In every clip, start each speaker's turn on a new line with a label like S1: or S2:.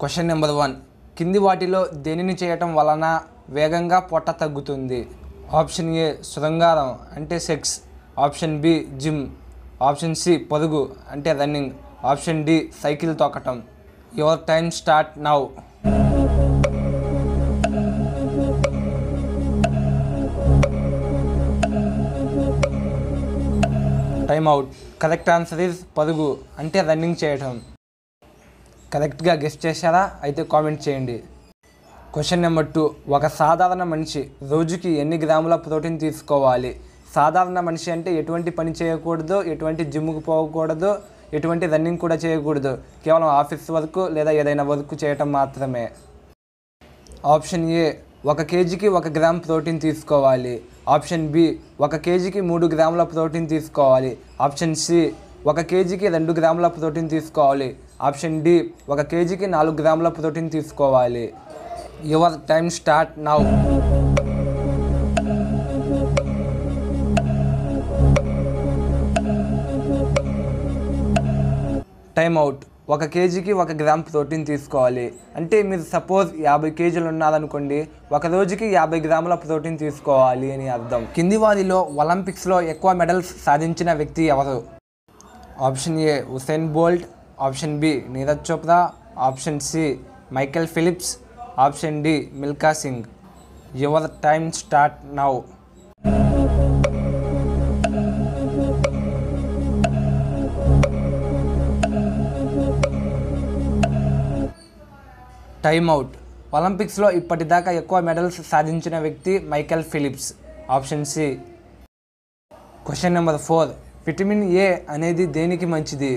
S1: Question number one కింది వాటిలో దేనిని చేయటం వలన వేగంగా పొట్ట తగ్గుతుంది? ఆప్షన్ ఏ శృంగారం అంటే sex option B gym option C పరుగు అంటే running option D cycle తొక్కటం your time start now time out correct answer is పరుగు అంటే రన్నింగ్ చేయటం. కరెక్ట్గా గెస్ట్ చేశారా? అయితే కామెంట్ చేయండి. Question number two. ఒక సాధారణ మనిషి రోజుకి ఎన్ని గ్రాముల ప్రోటీన్ తీసుకోవాలి? సాధారణ మనిషి అంటే ఎటువంటి పని చేయకూడదు ఎటువంటి జిమ్కి పోకూడదు ఎటువంటి రన్నింగ్ కూడా చేయకూడదు. కేవలం ఆఫీస్ వర్క్ లేదా ఏదైనా వర్క్ చేయటం మాత్రమే. Option A. ఒక కేజీకి ఒక గ్రామ్ ప్రోటీన్ తీసుకోవాలి. Option B. ఒక కేజీకి మూడు గ్రాముల ప్రోటీన్ తీసుకోవాలి. Option C. ఒక కేజీకి రెండు గ్రాముల ప్రోటీన్ తీసుకోవాలి. ఆప్షన్ డి ఒక కేజీకి నాలుగు గ్రాముల ప్రోటీన్ తీసుకోవాలి. Your time start now. Time out. ఒక కేజీకి ఒక గ్రామ్ ప్రోటీన్ తీసుకోవాలి. అంటే మీరు సపోజ్ యాభై కేజీలు ఉన్నారనుకోండి ఒక రోజుకి యాభై గ్రాముల ప్రోటీన్ తీసుకోవాలి అని అర్థం. కింది వారిలో ఒలింపిక్స్లో ఎక్కువ మెడల్స్ సాధించిన వ్యక్తి ఎవరు? Option A Usain Bolt. Option B Neeraj Chopra option C Michael Phelps option D Milkha Singh. Your time start now. Time out. ఒలింపిక్స్లో ఇప్పటిదాకా ఎక్కువ మెడల్స్ సాధించిన వ్యక్తి Michael Phelps. Option C. Question number four. Vitamin A అనేది దేనికి మంచిది?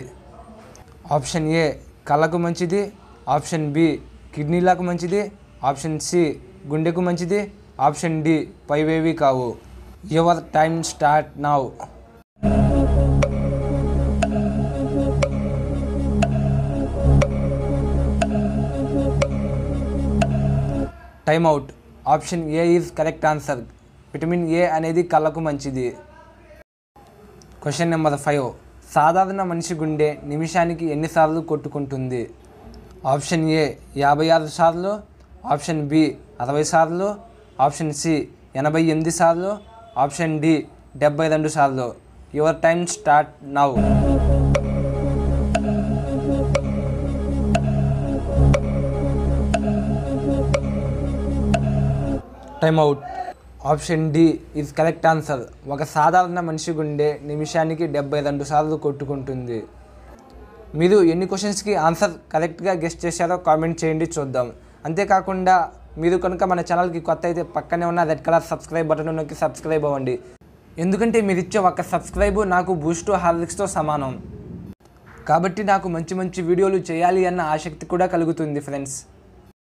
S1: Option A కళ్ళకు మంచిది ఆప్షన్ బి కిడ్నీలకు మంచిది ఆప్షన్ సి గుండెకు మంచిది ఆప్షన్ డి పైవేవి కావు. Your time start now. Time out. Option A is correct answer. Vitamin A అనేది కళ్ళకు మంచిది. Question number five. సాధారణ మనిషి గుండె నిమిషానికి ఎన్నిసార్లు కొట్టుకుంటుంది? ఆప్షన్ ఏ యాభై ఆరు సార్లు ఆప్షన్ బి అరవై సార్లు ఆప్షన్ సి ఎనభై ఎనిమిది సార్లు ఆప్షన్ డి డెబ్బై రెండు సార్లు. Your time start now. Time out. Option D is correct answer. ఒక సాధారణ మనిషి గుండె నిమిషానికి డెబ్బై రెండు సార్లు కొట్టుకుంటుంది. మీరు ఎన్ని క్వశ్చన్స్కి ఆన్సర్ కరెక్ట్గా గెస్ట్ చేశారో కామెంట్ చేయండి చూద్దాం. అంతేకాకుండా మీరు కనుక మన ఛానల్కి కొత్త అయితే పక్కనే ఉన్న రెడ్ కలర్ సబ్స్క్రైబ్ బటన్ నొక్కి సబ్స్క్రైబ్ అవ్వండి. ఎందుకంటే మీరు ఇచ్చే ఒక్క సబ్స్క్రైబ్ నాకు బూస్ట్ హార్లిక్స్తో సమానం. కాబట్టి నాకు మంచి మంచి వీడియోలు చేయాలి అన్న ఆసక్తి కూడా కలుగుతుంది ఫ్రెండ్స్